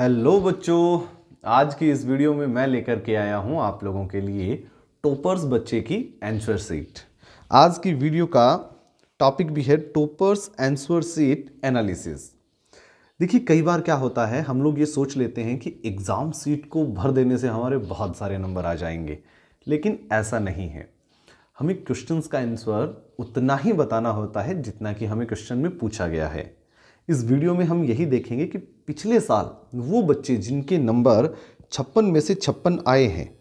Hello बच्चों, आज की इस वीडियो में मैं लेकर के आया हूँ आप लोगों के लिए टोपर्स बच्चे की आंसर सीट आज की वीडियो का टॉपिक भी है टोपर्स आंसर सीट एनालिसिस देखिए, कई बार क्या होता है, हम लोग ये सोच लेते हैं कि एग्ज़ाम सीट को भर देने से हमारे बहुत सारे नंबर आ जाएँगे, लेकिन ऐसा नहीं है। हमें क्वेश्चंस का आंसर उतना ही बताना होता है जितना कि हमें क्वेश्चन में पूछा गया है। इस वीडियो में हम यही देखेंगे कि पिछले साल वो बच्चे जिनके नंबर छप्पन में से छप्पन आए हैं,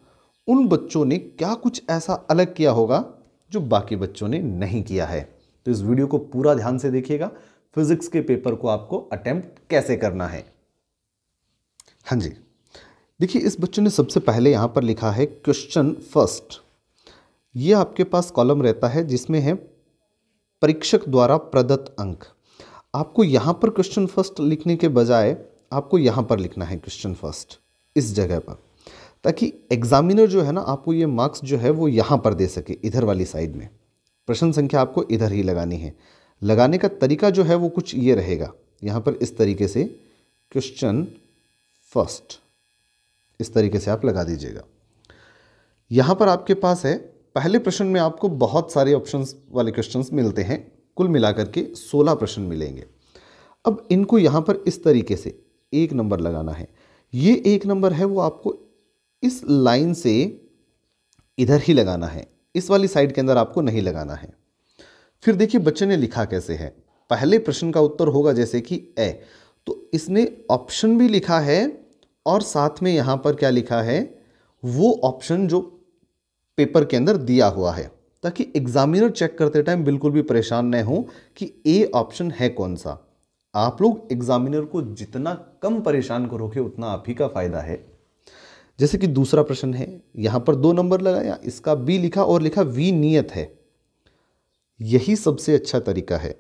उन बच्चों ने क्या कुछ ऐसा अलग किया होगा जो बाकी बच्चों ने नहीं किया है? तो इस वीडियो को पूरा ध्यान से देखिएगा। फिजिक्स के पेपर को आपको अटेम्प्ट कैसे करना है? हाँ जी। देखिए, इस बच्चों ने सबसे पहले यहाँ पर लिखा है, क्वेश्चन फ़र्स्ट. ये आपके पास कॉलम रहता है जिसमें है, परीक्षक द्वारा प्रदत्त अंक। आपको यहाँ पर क्वेश्चन फ़र्स्ट लिखने के बजाय आपको यहाँ पर लिखना है क्वेश्चन फ़र्स्ट इस जगह पर। ताकि एग्जामिनर जो है ना, आपको ये मार्क्स जो है वो यहाँ पर दे सके, इधर वाली साइड में। प्रश्न संख्या आपको इधर ही लगानी है। लगाने का तरीका जो है वो कुछ ये रहेगा। यहाँ पर इस तरीके से क्वेश्चन फ़र्स्ट इस तरीके से आप लगा दीजिएगा। यहाँ पर आपके पास है, पहले प्रश्न में आपको बहुत सारे ऑप्शंस वाले क्वेश्चंस मिलते हैं। कुल मिलाकर के 16 प्रश्न मिलेंगे। अब इनको यहाँ पर इस तरीके से एक नंबर लगाना है। ये एक नंबर है, वो आपको इस लाइन से इधर ही लगाना है। इस वाली साइड के अंदर आपको नहीं लगाना है। फिर देखिए बच्चे ने लिखा कैसे है। पहले प्रश्न का उत्तर होगा जैसे कि ए। तो इसने ऑप्शन भी लिखा है और साथ में यहाँ पर क्या लिखा है? वो ऑप्शन जो पेपर के अंदर दिया हुआ है। ताकि एग्जामिनर चेक करते टाइम बिल्कुल भी परेशान न हो कि ए ऑप्शन है कौन सा। आप लोग एग्जामिनर को जितना कम परेशान करोगे, उतना आप ही का फ़ायदा है। जैसे कि दूसरा प्रश्न है, यहाँ पर दो नंबर लगाया, इसका बी लिखा और लिखा वी नियत है। यही सबसे अच्छा तरीका है।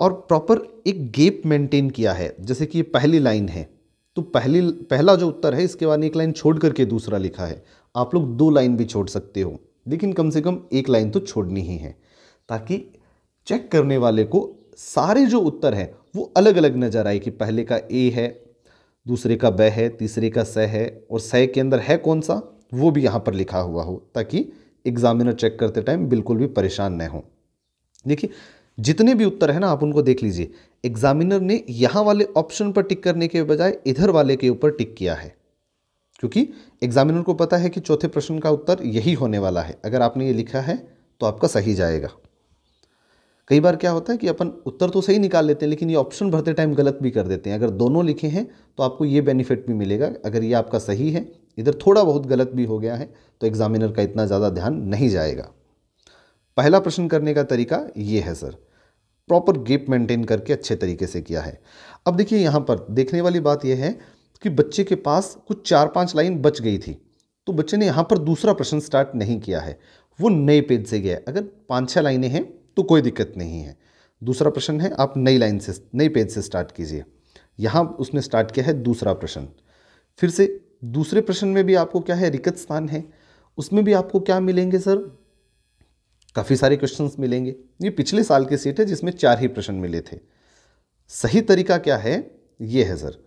और प्रॉपर एक गेप मेंटेन किया है, जैसे कि ये पहली लाइन है। तो पहली, पहला जो उत्तर है, इसके बाद एक लाइन छोड़ करके दूसरा लिखा है। आप लोग दो लाइन भी छोड़ सकते हो। लेकिन कम से कम एक लाइन तो छोड़नी ही है, ताकि चेक करने वाले को सारे जो उत्तर हैं, वो अलग अलग नज़र आए कि पहले का ए है, दूसरे का ब है, तीसरे का स है, और स के अंदर है कौन सा, वो भी यहाँ पर लिखा हुआ हो, ताकि एग्जामिनर चेक करते टाइम बिल्कुल भी परेशान न हो। देखिए, जितने भी उत्तर हैं ना, आप उनको देख लीजिए। एग्जामिनर ने यहाँ वाले ऑप्शन पर टिक करने के बजाय इधर वाले के ऊपर टिक किया है। क्योंकि एग्जामिनर को पता है कि चौथे प्रश्न का उत्तर यही होने वाला है। अगर आपने ये लिखा है तो आपका सही जाएगा। कई बार क्या होता है कि अपन उत्तर तो सही निकाल लेते हैं, लेकिन ये ऑप्शन भरते टाइम गलत भी कर देते हैं। अगर दोनों लिखे हैं तो आपको ये बेनिफिट भी मिलेगा। अगर ये आपका सही है, इधर थोड़ा बहुत गलत भी हो गया है तो एग्जामिनर का इतना ज़्यादा ध्यान नहीं जाएगा। पहला प्रश्न करने का तरीका ये है, सर। प्रॉपर गेप मेंटेन करके अच्छे तरीके से किया है। अब देखिए, यहाँ पर देखने वाली बात यह है कि बच्चे के पास कुछ चार पाँच लाइन बच गई थी। तो बच्चे ने यहाँ पर दूसरा प्रश्न स्टार्ट नहीं किया है। वो नए पेज से गया अगर पाँच छः लाइनें हैं तो कोई दिक्कत नहीं है। दूसरा प्रश्न है, आप नई लाइन से नई पेज से स्टार्ट कीजिए। यहाँ उसने स्टार्ट किया है दूसरा प्रश्न। फिर से दूसरे प्रश्न में भी आपको क्या है, रिकत स्थान है। उसमें भी आपको क्या मिलेंगे सर काफ़ी सारे क्वेश्चंस मिलेंगे। ये पिछले साल की सीट है जिसमें चार ही प्रश्न मिले थे। सही तरीका क्या है? ये है सर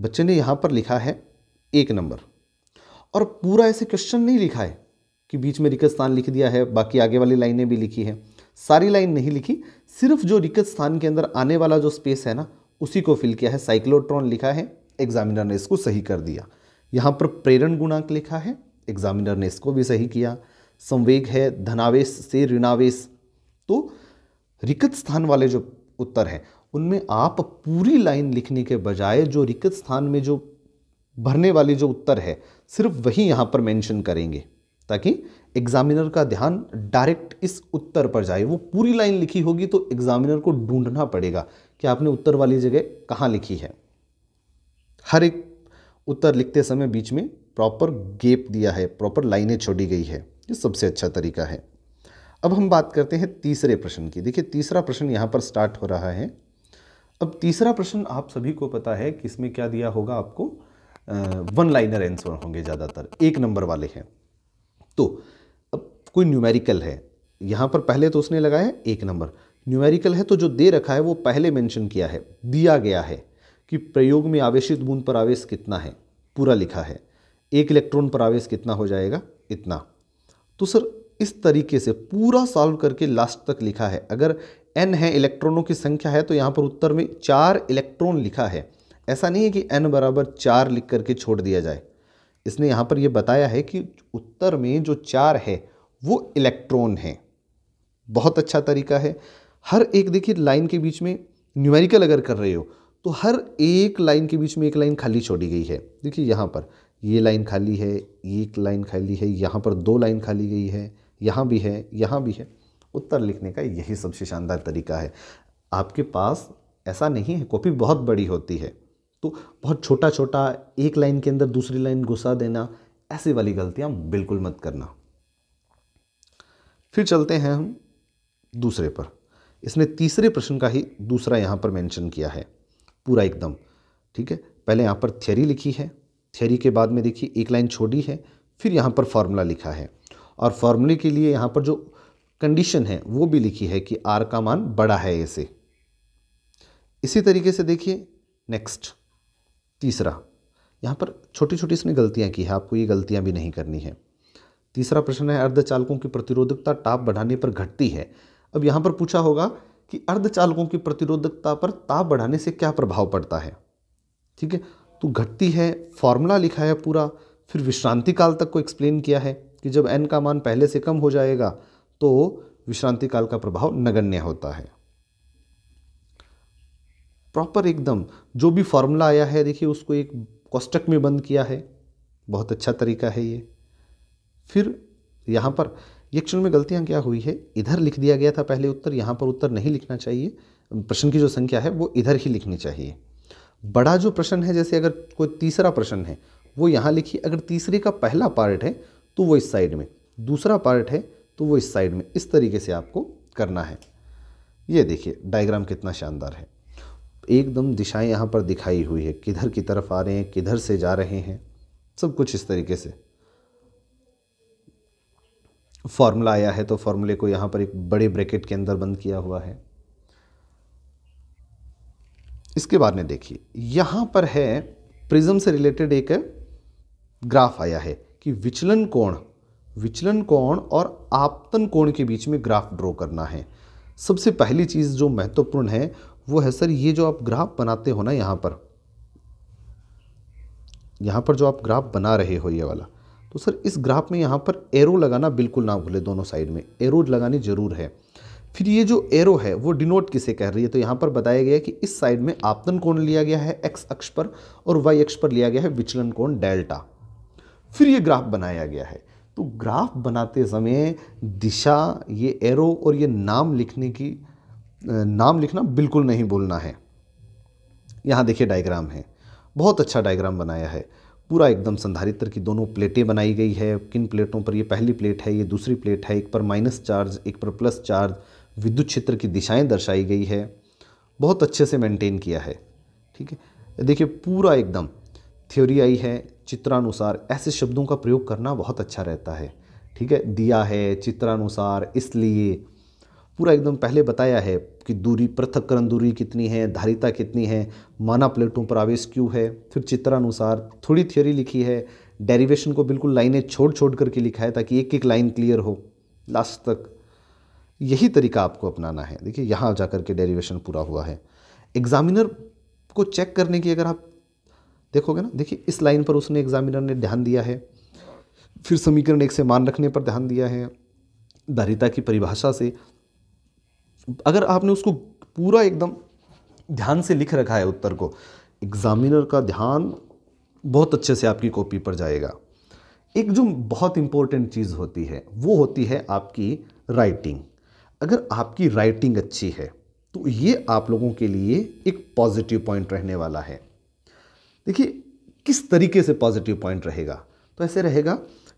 बच्चे ने यहाँ पर लिखा है एक नंबर। और पूरा ऐसे क्वेश्चन नहीं लिखा है कि बीच में रिक्त स्थान लिख दिया है, बाकी आगे वाली लाइनें भी लिखी है। सारी लाइन नहीं लिखी, सिर्फ़ जो रिक्त स्थान के अंदर आने वाला जो स्पेस है ना, उसी को फिल किया है। साइक्लोट्रॉन लिखा है एग्जामिनर ने इसको सही कर दिया। यहाँ पर प्रेरण गुणांक लिखा है एग्जामिनर ने इसको भी सही किया। संवेग है, धनावेश से ऋणावेश। तो रिक्त स्थान वाले जो उत्तर है उनमें आप पूरी लाइन लिखने के बजाय जो रिक्त स्थान में जो भरने वाली जो उत्तर है, सिर्फ़ वही यहाँ पर मेंशन करेंगे, ताकि एग्जामिनर का ध्यान डायरेक्ट इस उत्तर पर जाए। वो पूरी लाइन लिखी होगी तो एग्जामिनर को ढूंढना पड़ेगा कि आपने उत्तर वाली जगह कहाँ लिखी है। हर एक उत्तर लिखते समय बीच में प्रॉपर गेप दिया है प्रॉपर लाइनें छोड़ी गई है। ये सबसे अच्छा तरीका है। अब हम बात करते हैं तीसरे प्रश्न की। देखिए, तीसरा प्रश्न यहाँ पर स्टार्ट हो रहा है। अब तीसरा प्रश्न आप सभी को पता है कि इसमें क्या दिया होगा आपको? वन लाइनर आंसर होंगे ज़्यादातर, एक नंबर वाले हैं। तो अब कोई न्यूमेरिकल है, यहाँ पर पहले तो उसने लगाया एक नंबर। न्यूमेरिकल है तो जो दे रखा है वो पहले मेंशन किया है, दिया गया है कि प्रयोग में आवेशित बूंद पर आवेश कितना है, पूरा लिखा है। एक इलेक्ट्रॉन पर आवेश कितना हो जाएगा? इतना। तो सर, इस तरीके से पूरा सॉल्व करके लास्ट तक लिखा है। अगर एन है इलेक्ट्रॉनों की संख्या है तो यहाँ पर उत्तर में चार इलेक्ट्रॉन लिखा है। ऐसा नहीं है कि एन बराबर चार लिख करके छोड़ दिया जाए। इसने यहाँ पर यह बताया है कि उत्तर में जो चार है, वो इलेक्ट्रॉन है। बहुत अच्छा तरीका है। हर एक देखिए, लाइन के बीच में न्यूमेरिकल अगर कर रहे हो तो हर एक लाइन के बीच में एक लाइन खाली छोड़ी गई है। देखिए यहाँ पर, ये लाइन खाली है, एक लाइन खाली है, यहाँ पर दो लाइन खाली गई है, यहाँ भी है, यहाँ भी है। उत्तर लिखने का यही सबसे शानदार तरीका है। आपके पास ऐसा नहीं है, कॉपी बहुत बड़ी होती है तो बहुत छोटा छोटा एक लाइन के अंदर दूसरी लाइन घुसा देना, ऐसी वाली गलतियाँ बिल्कुल मत करना। फिर चलते हैं हम दूसरे पर। इसने तीसरे प्रश्न का ही दूसरा यहाँ पर मेंशन किया है, पूरा एकदम, ठीक है? पहले यहाँ पर थियरी लिखी है थियरी के बाद में देखिए एक लाइन छोड़ी है, फिर यहाँ पर फॉर्मूला लिखा है। और फॉर्मूले के लिए यहाँ पर जो कंडीशन है, वो भी लिखी है कि आर का मान बड़ा है ऐसे इसी तरीके से देखिए नेक्स्ट तीसरा। यहाँ पर छोटी छोटी इसने गलतियाँ की है, आपको ये गलतियाँ भी नहीं करनी है। तीसरा प्रश्न है, अर्धचालकों की प्रतिरोधकता ताप बढ़ाने पर घटती है। अब यहाँ पर पूछा होगा कि अर्धचालकों की प्रतिरोधकता पर ताप बढ़ाने से क्या प्रभाव पड़ता है? ठीक है तो घटती है फॉर्मूला लिखा है पूरा, फिर विश्रांति काल तक को एक्सप्लेन किया है कि जब एन का मान पहले से कम हो जाएगा तो विश्रांति काल का प्रभाव नगण्य होता है। प्रॉपर एकदम, जो भी फॉर्मूला आया है, देखिए, उसको एक कोष्टक में बंद किया है। बहुत अच्छा तरीका है ये। फिर यहाँ पर, ये क्षण में गलतियाँ क्या हुई है? इधर लिख दिया गया था पहले उत्तर, यहाँ पर उत्तर नहीं लिखना चाहिए। प्रश्न की जो संख्या है, वो इधर ही लिखनी चाहिए। बड़ा जो प्रश्न है, जैसे अगर कोई तीसरा प्रश्न है, वो यहाँ लिखिए, अगर तीसरे का पहला पार्ट है तो वो इस साइड में। दूसरा पार्ट है तो वो इस साइड में इस तरीके से आपको करना है। ये देखिए डायग्राम कितना शानदार है। एकदम दिशाएँ यहाँ पर दिखाई हुई है। किधर की तरफ़ आ रहे हैं, किधर से जा रहे हैं, सब कुछ इस तरीके से। फॉर्मूला आया है तो फॉर्मूले को यहाँ पर एक बड़े ब्रैकेट के अंदर बंद किया हुआ है। इसके बाद में देखिए, यहाँ पर है प्रिज्म से रिलेटेड एक ग्राफ आया है कि विचलन कोण विचलन कोण और आपतन कोण के बीच में ग्राफ ड्रॉ करना है। सबसे पहली चीज़ जो महत्वपूर्ण है, वो है सर ये जो आप ग्राफ बनाते हो ना यहाँ पर। यहाँ पर जो आप ग्राफ बना रहे हो ये वाला। तो सर इस ग्राफ में यहाँ पर एरो लगाना बिल्कुल ना भूले दोनों साइड में। एरो लगानी ज़रूर है। फिर ये जो एरो है, वो डिनोट किसे कह रही है? तो यहाँ पर बताया गया कि इस साइड में आपतन कोण लिया गया है एक्स अक्ष पर और वाई अक्ष पर लिया गया है विचलन कोण डेल्टा। फिर ये ग्राफ बनाया गया है। तो ग्राफ बनाते समय दिशा, ये एरो और ये नाम लिखने की नाम लिखना बिल्कुल नहीं बोलना है। यहाँ देखिए डायग्राम है। बहुत अच्छा डायग्राम बनाया है। पूरा एकदम संधारित्र की दोनों प्लेटें बनाई गई है। किन प्लेटों पर ये पहली प्लेट है, ये दूसरी प्लेट है, एक पर माइनस चार्ज एक पर प्लस चार्ज विद्युत क्षेत्र की दिशाएँ दर्शाई गई है। बहुत अच्छे से मेंटेन किया है। ठीक है? देखिए पूरा एकदम थ्योरी आई है। चित्रानुसार, ऐसे शब्दों का प्रयोग करना बहुत अच्छा रहता है। ठीक है? दिया है, चित्रानुसार, इसलिए। पूरा एकदम पहले बताया है कि दूरी पृथककरण दूरी कितनी है, धारिता कितनी है, माना प्लेटों पर आवेश क्यों है, फिर चित्रानुसार, थोड़ी थियोरी लिखी है डेरिवेशन को बिल्कुल लाइनें छोड़ छोड़ करके लिखा है ताकि एक एक लाइन क्लियर हो लास्ट तक। यही तरीका आपको अपनाना है। देखिए, यहाँ जा कर के डेरिवेशन पूरा हुआ है। एग्जामिनर को चेक करने की अगर आप देखोगे ना? देखिए, इस लाइन पर उसने एग्जामिनर ने ध्यान दिया है। फिर समीकरण एक से मान रखने पर ध्यान दिया है धारिता की परिभाषा से। अगर आपने उसको पूरा एकदम ध्यान से लिख रखा है उत्तर को एग्जामिनर का ध्यान बहुत अच्छे से आपकी कॉपी पर जाएगा। एक जो बहुत इंपॉर्टेंट चीज़ होती है, वो होती है आपकी राइटिंग अगर आपकी राइटिंग अच्छी है तो ये आप लोगों के लिए एक पॉजिटिव पॉइंट रहने वाला है। देखिए, किस तरीके से पॉजिटिव पॉइंट रहेगा? तो ऐसे रहेगा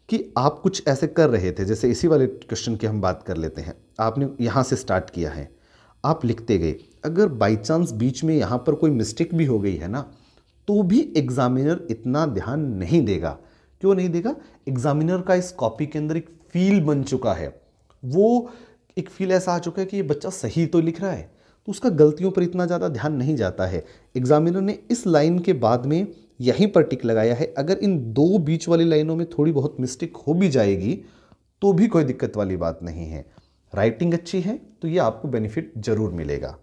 कि आप कुछ ऐसे कर रहे थे, जैसे इसी वाले क्वेश्चन की हम बात कर लेते हैं। आपने यहाँ से स्टार्ट किया है। आप लिखते गए, अगर बाई चांस बीच में यहाँ पर कोई मिस्टेक भी हो गई है ना तो भी एग्जामिनर इतना ध्यान नहीं देगा। क्यों नहीं देगा? एग्जामिनर का इस कॉपी के अंदर एक फील बन चुका है। वो एक फील ऐसा आ चुका है कि ये बच्चा सही तो लिख रहा है तो उसका गलतियों पर इतना ज़्यादा ध्यान नहीं जाता है। एग्जामिनर ने इस लाइन के बाद में यहीं पर टिक लगाया है। अगर इन दो बीच वाली लाइनों में थोड़ी बहुत मिस्टेक हो भी जाएगी तो भी कोई दिक्कत वाली बात नहीं है। राइटिंग अच्छी है तो ये आपको बेनिफिट ज़रूर मिलेगा।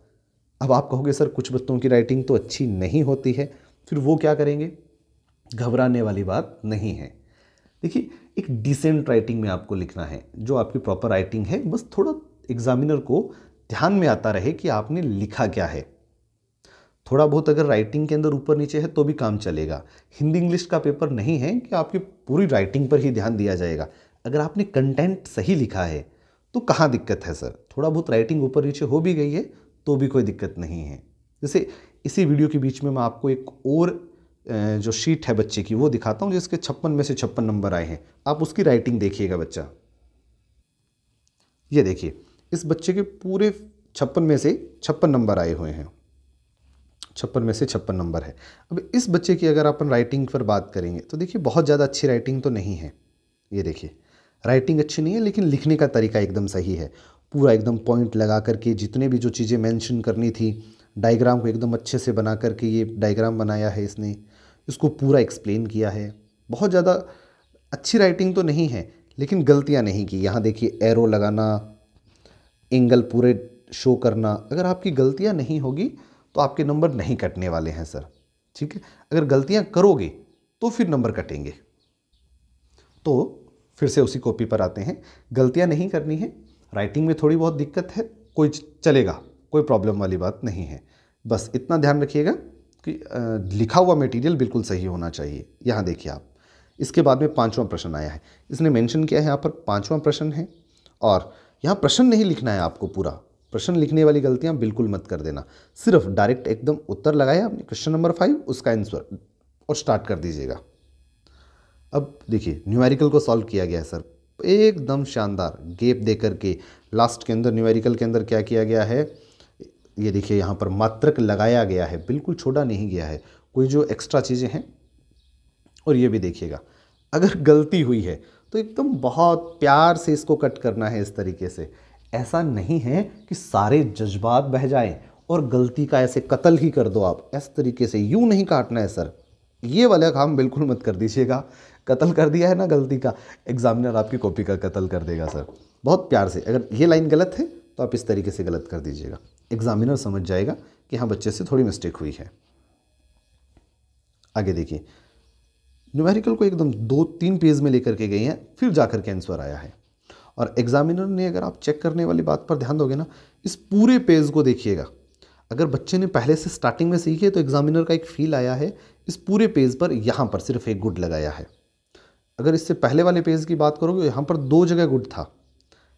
अब आप कहोगे, सर, कुछ बच्चों की राइटिंग तो अच्छी नहीं होती है। फिर वो क्या करेंगे? घबराने वाली बात नहीं है। देखिए, एक डिसेंट राइटिंग में आपको लिखना है। जो आपकी प्रॉपर राइटिंग है, बस थोड़ा एग्जामिनर को ध्यान में आता रहे कि आपने लिखा क्या है। थोड़ा बहुत अगर राइटिंग के अंदर ऊपर नीचे है तो भी काम चलेगा। हिंदी इंग्लिश का पेपर नहीं है कि आपकी पूरी राइटिंग पर ही ध्यान दिया जाएगा। अगर आपने कंटेंट सही लिखा है तो कहाँ दिक्कत है सर? थोड़ा बहुत राइटिंग ऊपर नीचे हो भी गई है तो भी कोई दिक्कत नहीं है। जैसे इसी वीडियो के बीच में मैं आपको एक और जो शीट है बच्चे की, वो दिखाता हूँ, जिसके छप्पन में से छप्पन नंबर आए हैं। आप उसकी राइटिंग देखिएगा बच्चा। ये देखिए। इस बच्चे के पूरे छप्पन में से छप्पन नंबर आए हुए हैं। छप्पन में से छप्पन नंबर है। अब इस बच्चे की अगर अपन राइटिंग पर बात करेंगे तो देखिए बहुत ज़्यादा अच्छी राइटिंग तो नहीं है। ये देखिए राइटिंग अच्छी नहीं है, लेकिन लिखने का तरीका एकदम सही है। पूरा एकदम पॉइंट लगा करके, जितने भी जो चीज़ें मेंशन करनी थी डायग्राम को एकदम अच्छे से बना करके ये डायग्राम बनाया है इसने। इसको पूरा एक्सप्लेन किया है। बहुत ज़्यादा अच्छी राइटिंग तो नहीं है, लेकिन गलतियाँ नहीं की। यहाँ देखिए एरो लगाना एंगल पूरे शो करना, अगर आपकी गलतियाँ नहीं होगी तो आपके नंबर नहीं कटने वाले हैं, सर। ठीक है? अगर गलतियाँ करोगे तो फिर नंबर कटेंगे। तो फिर से उसी कॉपी पर आते हैं। गलतियाँ नहीं करनी है, राइटिंग में थोड़ी बहुत दिक्कत है, कोई चलेगा, कोई प्रॉब्लम वाली बात नहीं है। बस इतना ध्यान रखिएगा कि लिखा हुआ मटेरियल बिल्कुल सही होना चाहिए। यहाँ देखिए आप। इसके बाद में पांचवा प्रश्न आया है। इसने मेंशन किया है, यहाँ पर पांचवा प्रश्न है और यहाँ प्रश्न नहीं लिखना है आपको पूरा। प्रश्न लिखने वाली गलतियाँ बिल्कुल मत कर देना। सिर्फ़ डायरेक्ट एकदम उत्तर लगाया आपने, क्वेश्चन नंबर फाइव, उसका आंसर, और स्टार्ट कर दीजिएगा। अब देखिए, न्यूमेरिकल को सॉल्व किया गया है, सर। एकदम शानदार। गेप दे करके, लास्ट के अंदर, न्यूमेरिकल के अंदर क्या किया गया है? ये देखिए, यहाँ पर मात्रक लगाया गया है, बिल्कुल छोड़ा नहीं गया है। कोई जो एक्स्ट्रा चीज़ें हैं, और ये भी देखिएगा। अगर गलती हुई है तो एकदम बहुत प्यार से इसको कट करना है इस तरीके से। ऐसा नहीं है कि सारे जज्बात बह जाएँ और गलती का ऐसे कत्ल ही कर दो आप। इस तरीके से यूँ नहीं काटना है, सर। ये वाला काम बिल्कुल मत कर दीजिएगा। कत्ल कर दिया है ना गलती का, एग्जामिनर आपकी कॉपी का कत्ल कर देगा, सर। बहुत प्यार से। अगर ये लाइन गलत है तो आप इस तरीके से गलत कर दीजिएगा। एग्जामिनर समझ जाएगा कि हाँ बच्चे से थोड़ी मिस्टेक हुई है। आगे देखिए। न्यूमेरिकल को एकदम दो तीन पेज में लेकर के गए हैं, फिर जाकर के आंसर आया है। और एग्जामिनर ने अगर आप चेक करने वाली बात पर ध्यान दोगे ना, इस पूरे पेज को देखिएगा। अगर बच्चे ने पहले से स्टार्टिंग में सीखे तो एग्जामिनर का एक फील आया है, इस पूरे पेज पर यहाँ पर सिर्फ़ एक गुड लगाया है। अगर इससे पहले वाले पेज की बात करोगे यहाँ पर दो जगह गुड था।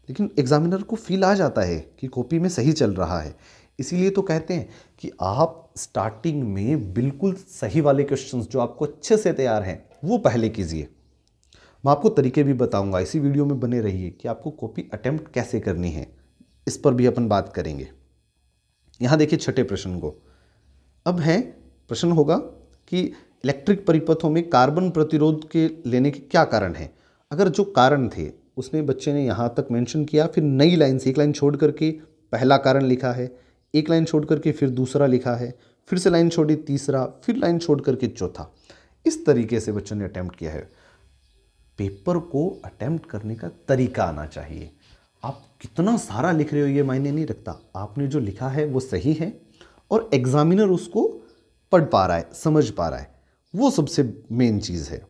लेकिन एग्जामिनर को फील आ जाता है कि कॉपी में सही चल रहा है। इसीलिए तो कहते हैं कि आप स्टार्टिंग में बिल्कुल सही वाले क्वेश्चंस जो आपको अच्छे से तैयार हैं वो पहले कीजिए। मैं आपको तरीके भी बताऊँगा, इसी वीडियो में बने रहिए कि आपको कॉपी अटेम्प्ट कैसे करनी है, इस पर भी अपन बात करेंगे। यहाँ देखिए छठे प्रश्न को। अब है, प्रश्न होगा कि इलेक्ट्रिक परिपथों में कार्बन प्रतिरोध के लेने के क्या कारण हैं? अगर जो कारण थे उसने बच्चे ने यहाँ तक मेंशन किया, फिर नई लाइन से एक लाइन छोड़ करके पहला कारण लिखा है, एक लाइन छोड़ करके फिर दूसरा लिखा है, फिर से लाइन छोड़ी तीसरा, फिर लाइन छोड़ करके चौथा। इस तरीके से बच्चों ने अटैम्प्ट किया है? पेपर को अटैम्प्ट करने का तरीका आना चाहिए। आप कितना सारा लिख रहे हो ये मायने नहीं रखता। आपने जो लिखा है वो सही है और एग्जामिनर उसको पढ़ पा रहा है, समझ पा रहा है। वो सबसे मेन चीज़ है।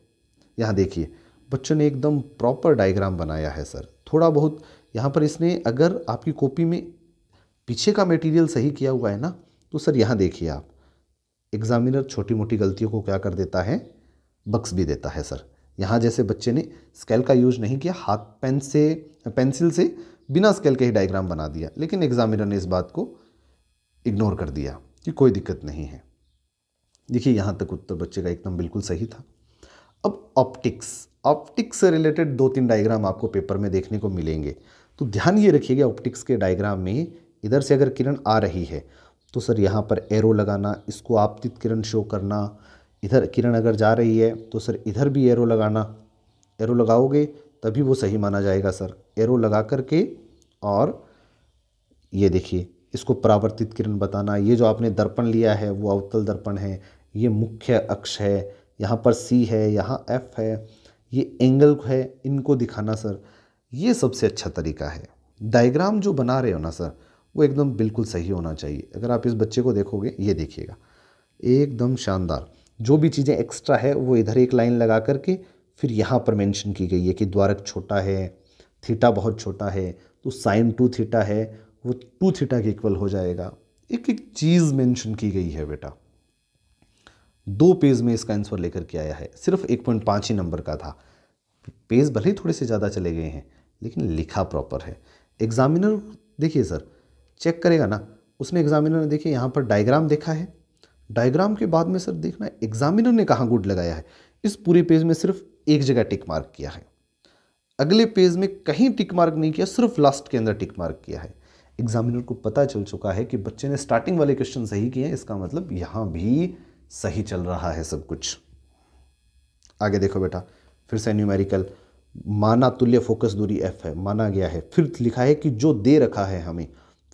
यहाँ देखिए, बच्चों ने एकदम प्रॉपर डायग्राम बनाया है सर। थोड़ा बहुत यहाँ पर इसने अगर आपकी कॉपी में पीछे का मटेरियल सही किया हुआ है ना तो सर यहाँ देखिए आप। एग्जामिनर छोटी मोटी गलतियों को क्या कर देता है? बक्स भी देता है, सर। यहाँ जैसे बच्चे ने स्केल का यूज़ नहीं किया, हाथ पेन से, पेंसिल से बिना स्केल के ही डायग्राम बना दिया, लेकिन एग्जामिनर ने इस बात को इग्नोर कर दिया कि कोई दिक्कत नहीं है। देखिए, यहाँ तक उत्तर बच्चे का एकदम बिल्कुल सही था। अब ऑप्टिक्स। ऑप्टिक्स से रिलेटेड दो तीन डायग्राम आपको पेपर में देखने को मिलेंगे। तो ध्यान ये रखिएगा, ऑप्टिक्स के डायग्राम में इधर से अगर किरण आ रही है तो सर यहाँ पर एरो लगाना, इसको आपतित किरण शो करना, इधर किरण अगर जा रही है तो सर इधर भी एरो लगाना। एरो लगाओगे, तभी वो सही माना जाएगा सर। एरो लगा करके और ये देखिए, इसको परावर्तित किरण बताना। ये जो आपने दर्पण लिया है, वो अवतल दर्पण है, ये मुख्य अक्ष है, यहाँ पर सी है, यहाँ एफ़ है, ये एंगल है, इनको दिखाना सर। ये सबसे अच्छा तरीका है। डायग्राम जो बना रहे हो ना सर वो एकदम बिल्कुल सही होना चाहिए। अगर आप इस बच्चे को देखोगे, ये देखिएगा। एकदम शानदार। जो भी चीज़ें एक्स्ट्रा है, वो इधर एक लाइन लगा करके फिर यहाँ पर मेंशन की गई है कि द्वारक छोटा है थीटा बहुत छोटा है तो साइन टू थीटा है, वो टू थीटा के इक्वल हो जाएगा। एक एक चीज़ मेंशन की गई है बेटा। दो पेज में इसका आंसर लेकर के आया है। सिर्फ़ एक पॉइंट पाँच ही नंबर का था। पेज भले ही थोड़े से ज़्यादा चले गए हैं, लेकिन लिखा प्रॉपर है। एग्जामिनर देखिए सर चेक करेगा ना उसने एग्जामिनर ने देखिए यहाँ पर डायग्राम देखा है। डायग्राम के बाद में सर देखना एग्जामिनर ने कहाँ गुड लगाया है? इस पूरे पेज में सिर्फ़ एक जगह टिक मार्क किया है। अगले पेज में कहीं टिक मार्क नहीं किया, सिर्फ़ लास्ट के अंदर टिक मार्क किया है। एग्जामिनर को पता चल चुका है कि बच्चे ने स्टार्टिंग वाले क्वेश्चन सही किए हैं, इसका मतलब यहाँ भी सही चल रहा है सब कुछ। आगे देखो बेटा, फिर से न्यूमेरिकल माना तुल्य फोकस दूरी एफ़ है, माना गया है। फिर लिखा है कि जो दे रखा है हमें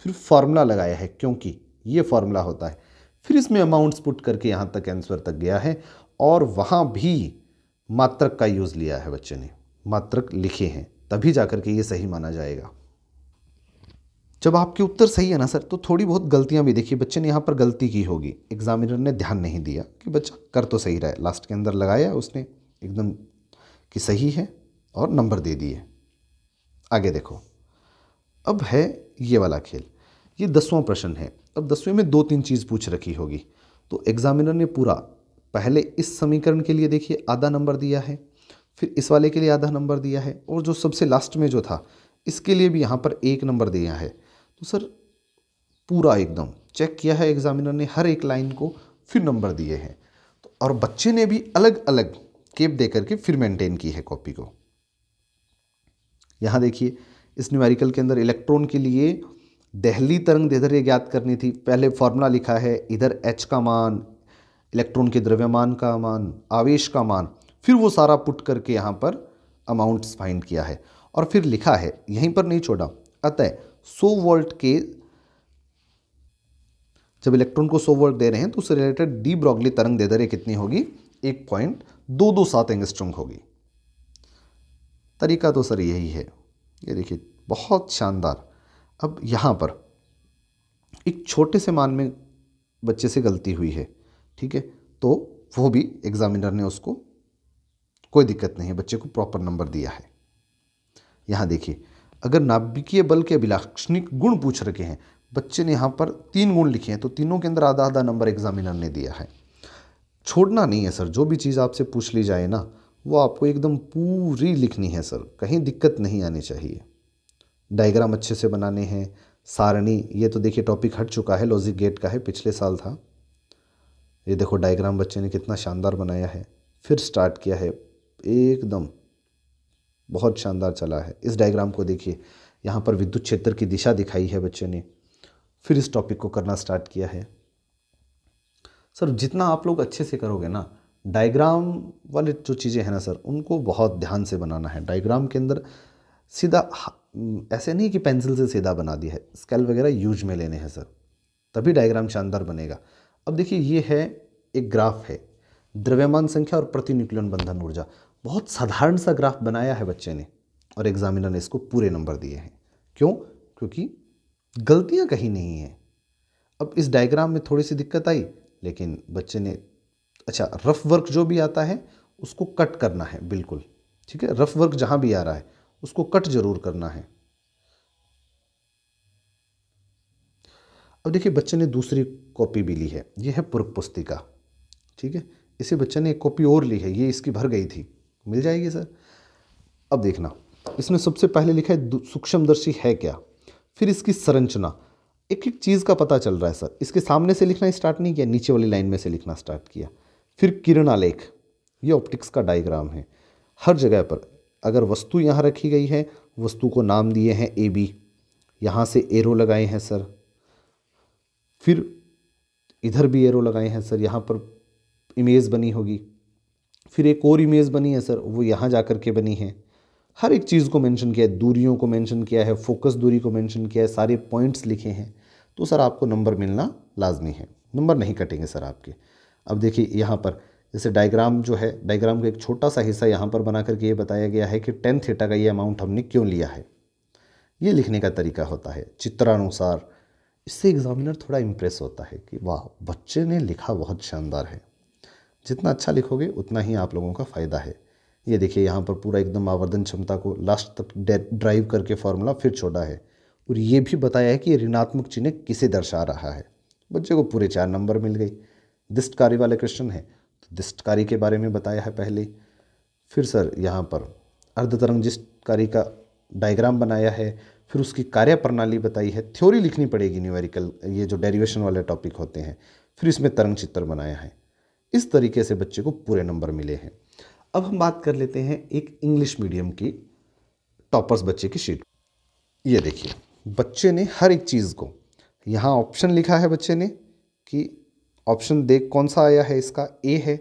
फिर फार्मूला लगाया है, क्योंकि ये फार्मूला होता है। फिर इसमें अमाउंट्स पुट करके यहाँ तक आंसर तक गया है, और वहाँ भी मात्रक का यूज़ लिया है बच्चे ने। मात्रक लिखे हैं, तभी जाकर के ये सही माना जाएगा। जब आपके उत्तर सही है ना सर तो थोड़ी बहुत गलतियाँ भी देखिए, बच्चे ने यहाँ पर गलती की होगी। एग्जामिनर ने ध्यान नहीं दिया कि बच्चा कर तो सही रहा लास्ट के अंदर लगाया, उसने एकदम कि सही है, और नंबर दे दिए। आगे देखो। अब है ये वाला खेल। ये दसवां प्रश्न है। अब दसवें में दो तीन चीज़ पूछ रखी होगी। तो एग्जामिनर ने पूरा, पहले इस समीकरण के लिए देखिए आधा नंबर दिया है, फिर इस वाले के लिए आधा नंबर दिया है, और जो सबसे लास्ट में जो था, इसके लिए भी यहाँ पर एक नंबर दिया है। तो सर, पूरा एकदम चेक किया है एग्जामिनर ने हर एक लाइन को, फिर नंबर दिए हैं। तो और बच्चे ने भी अलग अलग केप दे करके फिर मेंटेन की है कॉपी को। यहाँ देखिए, इस न्यूमेरिकल के अंदर इलेक्ट्रॉन के लिए दहली तरंग दैर्ध्य ज्ञात करनी थी। पहले फॉर्मूला लिखा है, इधर एच का मान इलेक्ट्रॉन के द्रव्यमान का मान, आवेश का मान, फिर वो सारा पुट करके यहाँ पर अमाउंट्स फाइंड किया है। और फिर लिखा है, यहीं पर नहीं छोड़ा। अतः 100 वोल्ट के, जब इलेक्ट्रॉन को 100 वोल्ट दे रहे हैं तो उससे रिलेटेड डी ब्रॉगली तरंग दे रहे कितनी होगी? एक पॉइंट दो दो सात एंगस्ट्रॉन्ग होगी। तरीका तो सर यही है। ये देखिए, बहुत शानदार। अब यहाँ पर एक छोटे से मान में बच्चे से गलती हुई है, ठीक है? तो वो भी एग्जामिनर ने उसको कोई दिक्कत नहीं है, बच्चे को प्रॉपर नंबर दिया है। यहाँ देखिए, अगर नाभिकीय बल के अभिलाक्षणिक गुण पूछ रखे हैं, बच्चे ने यहाँ पर तीन गुण लिखे हैं तो तीनों के अंदर आधा आधा नंबर एग्जामिनर ने दिया है। छोड़ना नहीं है सर, जो भी चीज़ आपसे पूछ ली जाए ना, वो आपको एकदम पूरी लिखनी है सर, कहीं दिक्कत नहीं आनी चाहिए। डायग्राम अच्छे से बनाने हैं। सारणी, ये तो देखिए टॉपिक हट चुका है, लॉजिक गेट का है, पिछले साल था। ये देखो, डायग्राम बच्चे ने कितना शानदार बनाया है, फिर स्टार्ट किया है, एकदम बहुत शानदार चला है। इस डायग्राम को देखिए, यहाँ पर विद्युत क्षेत्र की दिशा दिखाई है बच्चे ने, फिर इस टॉपिक को करना स्टार्ट किया है। सर, जितना आप लोग अच्छे से करोगे ना, डायग्राम वाले जो चीज़ें हैं ना सर, उनको बहुत ध्यान से बनाना है। डायग्राम के अंदर सीधा ऐसे नहीं कि पेंसिल से सीधा बना दिया है। स्केल वगैरह यूज़ में लेने हैं, सर। तभी डायग्राम शानदार बनेगा। अब देखिए, ये है, एक ग्राफ है। द्रव्यमान संख्या और प्रति न्यूक्लियन बंधन ऊर्जा। बहुत साधारण सा ग्राफ बनाया है बच्चे ने, और एग्जामिनर ने इसको पूरे नंबर दिए हैं। क्यों? क्योंकि गलतियाँ कहीं नहीं हैं। अब इस डायग्राम में थोड़ी सी दिक्कत आई, लेकिन बच्चे ने अच्छा रफ वर्क जो भी आता है, उसको कट करना है, बिल्कुल। ठीक है? रफ वर्क जहाँ भी आ रहा है उसको कट ज़रूर करना है। अब देखिए, बच्चे ने दूसरी कॉपी भी ली है। ये है पूर्व पुस्तिका, ठीक है? इसी बच्चे ने एक कॉपी और ली है, ये इसकी भर गई थी। मिल जाएगी, सर? अब देखना, इसमें सबसे पहले लिखा है सूक्ष्मदर्शी है क्या? फिर इसकी संरचना एक एक चीज़ का पता चल रहा है, सर। इसके सामने से लिखना स्टार्ट नहीं किया, नीचे वाली लाइन में से लिखना स्टार्ट किया। फिर किरणालेख ये ऑप्टिक्स का डायग्राम है। हर जगह पर अगर वस्तु यहाँ रखी गई है, वस्तु को नाम दिए हैं ए बी। यहाँ से एरो लगाए हैं, सर। फिर इधर भी एरो लगाए हैं, सर। यहाँ पर इमेज बनी होगी। फिर एक और इमेज बनी है, सर। वो यहाँ जा कर के बनी है। हर एक चीज़ को मेंशन किया है। दूरियों को मेंशन किया है। फोकस दूरी को मेंशन किया है। सारे पॉइंट्स लिखे हैं। तो सर, आपको नंबर मिलना लाजमी है। नंबर नहीं कटेंगे, सर, आपके। अब देखिए, यहाँ पर जैसे डायग्राम जो है डायग्राम का एक छोटा सा हिस्सा यहाँ पर बना करके ये बताया गया है कि टेन थीटा का ये अमाउंट हमने क्यों लिया है? ये लिखने का तरीका होता है, चित्रानुसार। इससे एग्जामिनर थोड़ा इम्प्रेस होता है कि, वाह, बच्चे ने लिखा बहुत शानदार है। जितना अच्छा लिखोगे, उतना ही आप लोगों का फ़ायदा है। ये देखिए, यहाँ पर पूरा एकदम आवर्धन क्षमता को लास्ट तक ड्राइव करके फॉर्मूला फिर छोड़ा है। और ये भी बताया है कि ऋणात्मक चिन्ह किसे दर्शा रहा है। बच्चे को पूरे चार नंबर मिल गई। दिष्टकारी वाले क्वेश्चन है। दिष्टकारी के बारे में बताया है पहले। फिर सर, यहाँ पर अर्धतरंग जिष्टकारी का डायग्राम बनाया है। फिर उसकी कार्य प्रणाली बताई है। थ्योरी लिखनी पड़ेगी न्यूमेरिकल, ये जो डेरिवेशन वाले टॉपिक होते हैं। फिर इसमें तरंग चित्र बनाया है। इस तरीके से बच्चे को पूरे नंबर मिले हैं। अब हम बात कर लेते हैं एक इंग्लिश मीडियम की टॉपर्स बच्चे की शीट। ये देखिए, बच्चे ने हर एक चीज़ को, यहाँ ऑप्शन लिखा है बच्चे ने कि ऑप्शन देख कौन सा आया है इसका? ए है।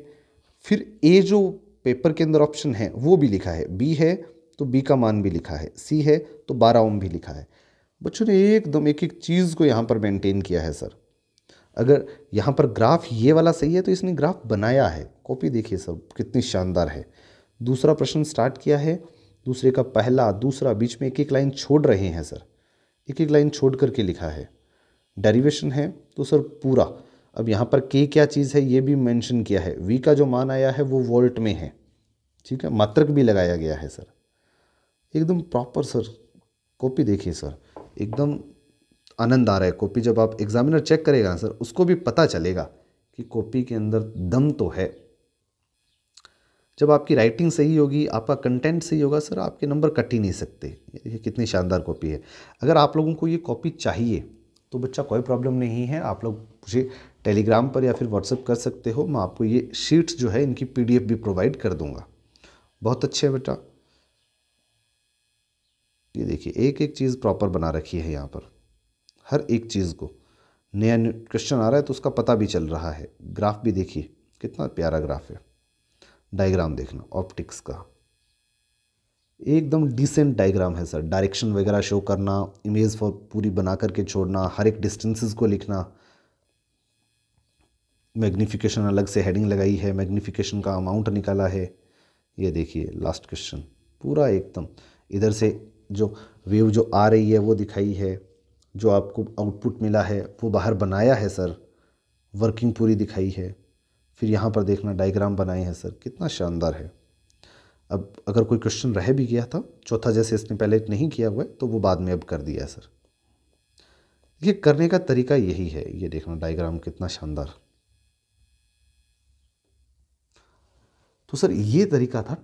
फिर ए जो पेपर के अंदर ऑप्शन है, वो भी लिखा है। बी है तो बी का मान भी लिखा है। सी है तो बारह ओम भी लिखा है। बच्चों ने एकदम एक एक चीज़ को यहाँ पर मेंटेन किया है सर अगर यहाँ पर ग्राफ ये वाला सही है तो इसने ग्राफ बनाया है। कॉपी देखिए सब, कितनी शानदार है। दूसरा प्रश्न स्टार्ट किया है। दूसरे का पहला, दूसरा, बीच में एक एक लाइन छोड़ रहे हैं सर एक एक लाइन छोड़ करके लिखा है। डेरिवेशन है तो सर पूरा अब यहाँ पर के क्या चीज़ है? ये भी मेंशन किया है। वी का जो मान आया है, वो वोल्ट में है। ठीक है? मात्रक भी लगाया गया है सर एकदम प्रॉपर सर कॉपी देखिए सर एकदम आनंद आ रहा है कॉपी जब आप एग्जामिनर चेक करेगा सर उसको भी पता चलेगा कि कॉपी के अंदर दम तो है। जब आपकी राइटिंग सही होगी, आपका कंटेंट सही होगा सर आपके नंबर कट ही नहीं सकते। ये कितनी शानदार कॉपी है। अगर आप लोगों को ये कॉपी चाहिए तो बच्चा कोई प्रॉब्लम नहीं है। आप लोग मुझे टेलीग्राम पर या फिर व्हाट्सअप कर सकते हो। मैं आपको ये शीट्स जो है, इनकी पीडीएफ भी प्रोवाइड कर दूँगा। बहुत अच्छे है बेटा। ये देखिए एक एक चीज़ प्रॉपर बना रखी है यहाँ पर। हर एक चीज़ को। नया क्वेश्चन आ रहा है तो उसका पता भी चल रहा है। ग्राफ भी देखिए, कितना प्यारा ग्राफ है। डायग्राम देखना ऑप्टिक्स का। एकदम डिसेंट डायग्राम है सर डायरेक्शन वगैरह शो करना इमेज फॉर पूरी बना करके छोड़ना, हर एक डिस्टेंसेस को लिखना। मैग्नीफिकेशन अलग से हेडिंग लगाई है मैग्नीफिकेशन का अमाउंट निकाला है। ये देखिए लास्ट क्वेश्चन पूरा एकदम। इधर से जो वेव जो आ रही है, वो दिखाई है। जो आपको आउटपुट मिला है, वो बाहर बनाया है सर वर्किंग पूरी दिखाई है। फिर यहाँ पर देखना डायग्राम बनाए हैं सर कितना शानदार है। अब अगर कोई क्वेश्चन रह भी गया था, चौथा जैसे इसने पहले नहीं किया हुआ है तो वो बाद में अब कर दिया है, सर। ये करने का तरीका यही है, ये देखना डायग्राम कितना शानदार। तो सर, ये तरीका था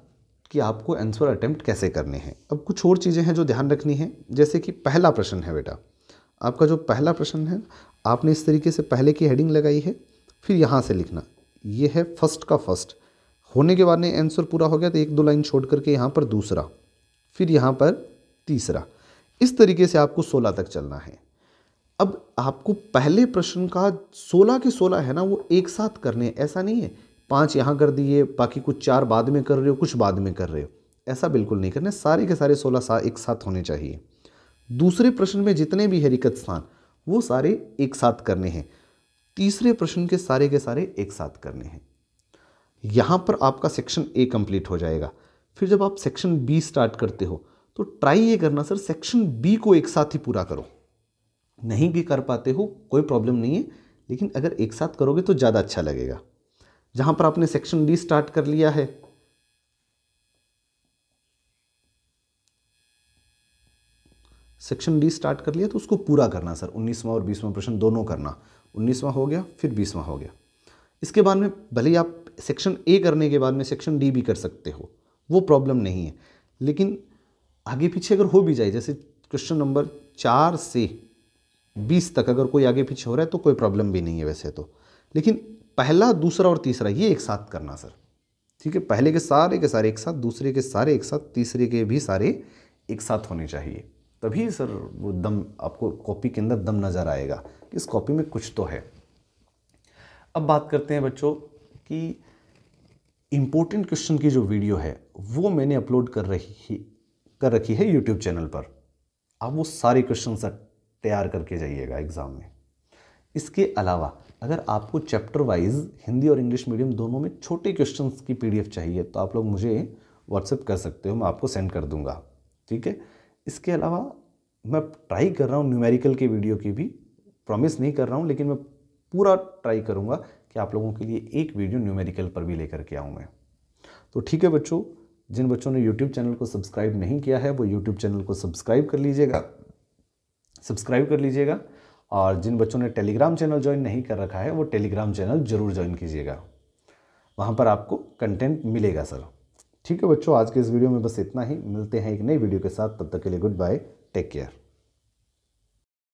कि आपको आंसर अटेम्प्ट कैसे करने हैं। अब कुछ और चीज़ें हैं जो ध्यान रखनी है, जैसे कि पहला प्रश्न है बेटा। आपका जो पहला प्रश्न है, आपने इस तरीके से पहले की हेडिंग लगाई है, फिर यहाँ से लिखना। ये है फ़र्स्ट का फ़र्स्ट होने के बाद में आंसर पूरा हो गया तो एक दो लाइन छोड़ करके यहाँ पर दूसरा, फिर यहाँ पर तीसरा। इस तरीके से आपको सोलह तक चलना है। अब आपको पहले प्रश्न का सोलह के सोलह है ना, वो एक साथ करने ऐसा नहीं है। पाँच यहाँ कर दिए, बाकी कुछ चार बाद में कर रहे हो, कुछ बाद में कर रहे हो। ऐसा बिल्कुल नहीं करना सारे के सारे सोलह सा एक साथ होने चाहिए। दूसरे प्रश्न में जितने भी है रिक्त स्थान, वो सारे एक साथ करने हैं। तीसरे प्रश्न के सारे के सारे एक साथ करने हैं। यहाँ पर आपका सेक्शन ए कंप्लीट हो जाएगा। फिर जब आप सेक्शन बी स्टार्ट करते हो तो ट्राई ये करना सर सेक्शन बी को एक साथ ही पूरा करो। नहीं भी कर पाते हो, कोई प्रॉब्लम नहीं है, लेकिन अगर एक साथ करोगे तो ज़्यादा अच्छा लगेगा। जहाँ पर आपने सेक्शन डी स्टार्ट कर लिया है। सेक्शन डी स्टार्ट कर लिया तो उसको पूरा करना सर उन्नीसवां और बीसवां प्रश्न दोनों करना। उन्नीसवां हो गया, फिर बीसवां हो गया। इसके बाद में भले ही आप सेक्शन ए करने के बाद में सेक्शन डी भी कर सकते हो। वो प्रॉब्लम नहीं है। लेकिन आगे पीछे अगर हो भी जाए, जैसे क्वेश्चन नंबर चार से बीस तक अगर कोई आगे पीछे हो रहा है तो कोई प्रॉब्लम भी नहीं है वैसे तो। लेकिन पहला, दूसरा और तीसरा, ये एक साथ करना सर ठीक है? पहले के सारे के सारे एक साथ, दूसरे के सारे एक साथ, तीसरे के भी सारे एक साथ होने चाहिए। तभी सर वो दम आपको कॉपी के अंदर दम नज़र आएगा। कि इस कॉपी में कुछ तो है। अब बात करते हैं बच्चों कि इम्पोर्टेंट क्वेश्चन की जो वीडियो है, वो मैंने अपलोड कर रही कर रखी है यूट्यूब चैनल पर। आप वो सारे क्वेश्चन तैयार करके जाइएगा एग्ज़ाम में। इसके अलावा, अगर आपको चैप्टर वाइज हिंदी और इंग्लिश मीडियम दोनों में छोटे क्वेश्चंस की पीडीएफ चाहिए तो आप लोग मुझे व्हाट्सएप कर सकते हो, मैं आपको सेंड कर दूँगा। ठीक है? इसके अलावा, मैं ट्राई कर रहा हूँ न्यूमेरिकल के वीडियो की भी। प्रॉमिस नहीं कर रहा हूँ, लेकिन मैं पूरा ट्राई करूँगा। कि आप लोगों के लिए एक वीडियो न्यूमेरिकल पर भी लेकर के आऊँ मैं। तो ठीक है बच्चों, जिन बच्चों ने यूट्यूब चैनल को सब्सक्राइब नहीं किया है, वो यूट्यूब चैनल को सब्सक्राइब कर लीजिएगा। सब्सक्राइब कर लीजिएगा और जिन बच्चों ने टेलीग्राम चैनल ज्वाइन नहीं कर रखा है, वो टेलीग्राम चैनल ज़रूर ज्वाइन कीजिएगा। वहाँ पर आपको कंटेंट मिलेगा सर ठीक है बच्चों, आज के इस वीडियो में बस इतना ही। मिलते हैं एक नई वीडियो के साथ। तब तक के लिए गुड बाय टेक केयर